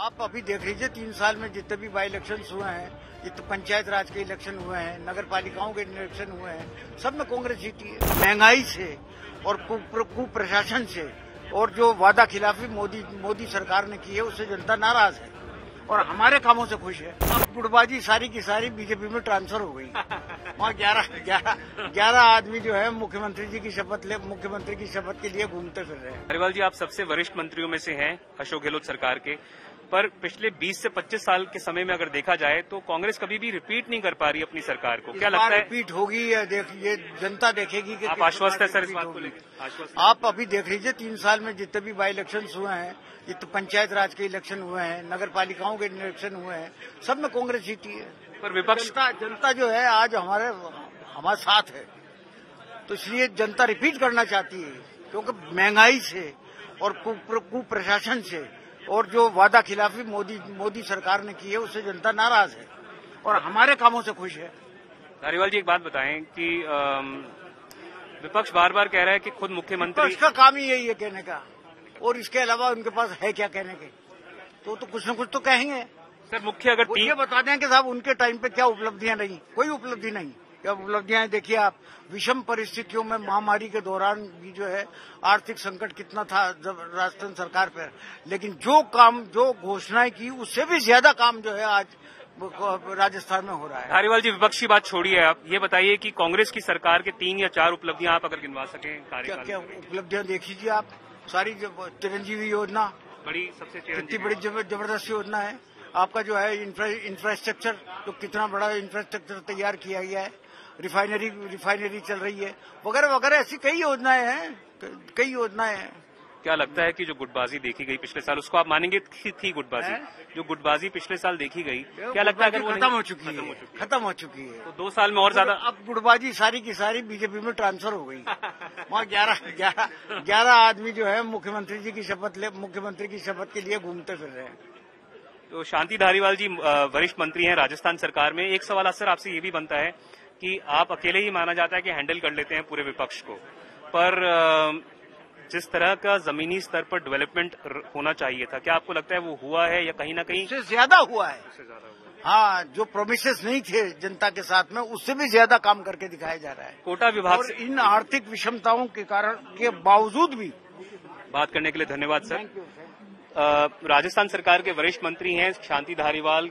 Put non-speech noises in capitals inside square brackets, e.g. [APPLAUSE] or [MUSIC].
आप अभी देख लीजिए, तीन साल में जितने भी बाई इलेक्शन हुए हैं, जितने पंचायत राज के इलेक्शन हुए हैं नगर पालिकाओं के इलेक्शन हुए हैं, सब में कांग्रेस जीती है। महँगाई से और कुप्रशासन से और जो वादा खिलाफी मोदी मोदी सरकार ने की है, उससे जनता नाराज़ है और हमारे कामों से खुश है। अब गुटबाजी सारी की सारी बीजेपी में ट्रांसफ़र हो गई। वहाँ ग्यारह ग्यारह आदमी जो है, मुख्यमंत्री जी की शपथ ले, मुख्यमंत्री की शपथ के लिए घूमते फिर रहे हैं। हरिवाल जी, आप सबसे वरिष्ठ मंत्रियों में से हैं, अशोक गहलोत सरकार के। पर पिछले 20 से 25 साल के समय में अगर देखा जाए तो कांग्रेस कभी भी रिपीट नहीं कर पा रही अपनी सरकार को। क्या लगता है? रिपीट होगी या देखिए जनता देखेगी कि आप आश्वस्त है सर इस बात को लेकर? आप अभी देख लीजिए तीन साल में जितने भी बाई इलेक्शन हुए हैं जितने पंचायत राज के इलेक्शन हुए हैं नगर पालिकाओं के इलेक्शन हुए हैं सब में कांग्रेस जीती है। पर विपक्ष जनता जनता जो है आज हमारे हमारे साथ है। तो इसलिए जनता रिपीट करना चाहती है क्योंकि महँगाई से और कुप्रशासन से और जो वादा खिलाफी मोदी मोदी सरकार ने की है उससे जनता नाराज़ है और हमारे कामों से खुश है। धारीवाल जी एक बात बताएँ कि विपक्ष बार बार कह रहा है कि खुद मुख्यमंत्री इसका काम ही यही है कहने का। और इसके अलावा उनके पास है क्या कहने के? तो तो कुछ न कुछ तो कहेंगे। सर मुख्य अगर ये बता दें कि साहब उनके टाइम पे क्या उपलब्धियाँ नहीं कोई उपलब्धि नहीं। क्या उपलब्धियाँ देखिए आप विषम परिस्थितियों में महामारी के दौरान भी जो है आर्थिक संकट कितना था जब राजस्थान सरकार पर। लेकिन जो काम जो घोषणाएँ की उससे भी ज़्यादा काम जो है आज राजस्थान में हो रहा है। धारीवाल जी विपक्ष की बात छोड़िए आप। ये बताइए कि कांग्रेस की सरकार के तीन या चार उपलब्धियाँ आप अगर गिनवा सकें क्या क्या उपलब्धियाँ देख लीजिए आप। सारी चिरंजीवी योजना बड़ी सबसे कितनी बड़ी ज़बरदस्त योजना है। आपका जो है इंफ्रास्ट्रक्चर तो कितना बड़ा इंफ्रास्ट्रक्चर तैयार किया गया है। रिफाइनरी रिफाइनरी चल रही है। वगैरह वगैरह ऐसी कई योजनाएँ हैं कई योजनाएँ हैं। क्या लगता है कि जो गुटबाजी देखी गई पिछले साल उसको आप मानेंगे थी, थी गुटबाजी? जो गुटबाजी पिछले साल देखी गई क्या लगता है खत्म हो चुकी है। खत्म हो चुकी है। तो दो साल में और ज़्यादा अब गुटबाजी सारी की सारी बीजेपी में ट्रांसफ़र हो गई। [LAUGHS] वहाँ ग्यारह ग्यारह ग्यारह आदमी जो है मुख्यमंत्री जी की शपथ ले मुख्यमंत्री की शपथ के लिए घूमते फिर रहे हैं। तो शांति धारीवाल जी वरिष्ठ मंत्री हैं राजस्थान सरकार में। एक सवाल सर आपसे ये भी बनता है कि आप अकेले ही माना जाता है कि हैंडल कर लेते हैं पूरे विपक्ष को। पर जिस तरह का जमीनी स्तर पर डेवलपमेंट होना चाहिए था क्या आपको लगता है वो हुआ है या कहीं ना कहीं? उससे ज़्यादा हुआ है। उससे ज़्यादा हुआ हाँ। जो प्रोमिस नहीं थे जनता के साथ में उससे भी ज़्यादा काम करके दिखाया जा रहा है। कोटा विभाग और इन आर्थिक विषमताओं के कारण के बावजूद भी बात करने के लिए धन्यवाद सर। राजस्थान सरकार के वरिष्ठ मंत्री हैं शांति धारीवाल।